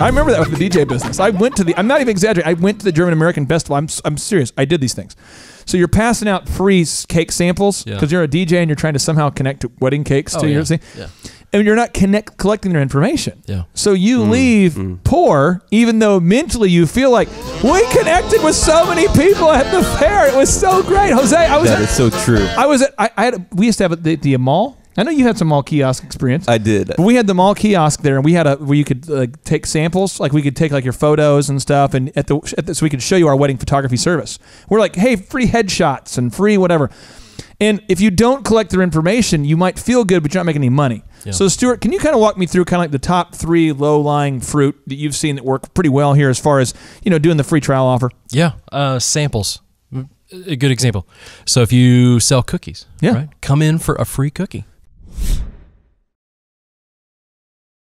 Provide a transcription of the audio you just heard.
I remember that with the DJ business. I went to the. I'm not even exaggerating. I went to the German American Festival. I'm I'm serious. I did these things. So you're passing out free cake samples Yeah. because you're a DJ and you're trying to somehow connect wedding cakes Oh, to yeah. your thing. Yeah. And you're not connect collecting their information. Yeah. So you mm. leave mm. poor, even though mentally you feel like we connected with so many people at the fair. It was so great, Jose. I was. That At, is so true. I was. At, I, I had. We used to have the, the mall. I know you had some mall kiosk experience. I did. But we had the mall kiosk there, and we had a where you could like take samples, like we could take like your photos and stuff, and at the, at the so we could show you our wedding photography service. We're like, hey, free headshots and free whatever. And if you don't collect their information, you might feel good, but you're not making any money. Yeah. So, Stuart, can you kind of walk me through kind of like the top three low lying fruit that you've seen that work pretty well here, as far as you know, doing the free trial offer? Yeah, uh, samples. A good example. So if you sell cookies, Yeah. right, come in for a free cookie.